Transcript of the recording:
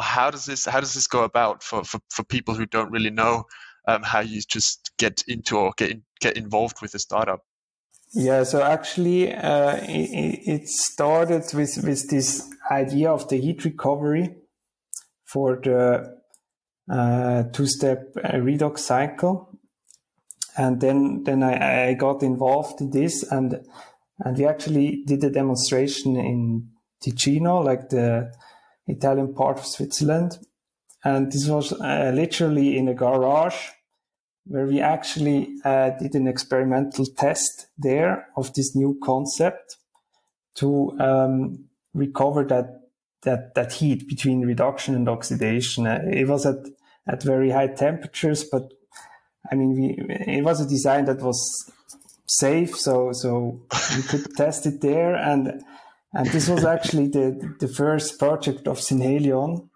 how does this how does this go about for for, for people who don't really know um, how you just get into or get in, get involved with a startup? Yeah, so actually, uh, it, it, started with with this idea of the heat recovery for the uh, two-step uh, redox cycle, and then then I, I got involved in this, and and we actually did a demonstration in Ticino, like the Italian part of Switzerland, and this was uh, literally in a garage where we actually uh, did an experimental test there of this new concept to um, recover that that that heat between reduction and oxidation. Uh, it was at at very high temperatures, but I mean, we, it was a design that was safe, so so we could test it there, and and this was actually the the first project of Synhelion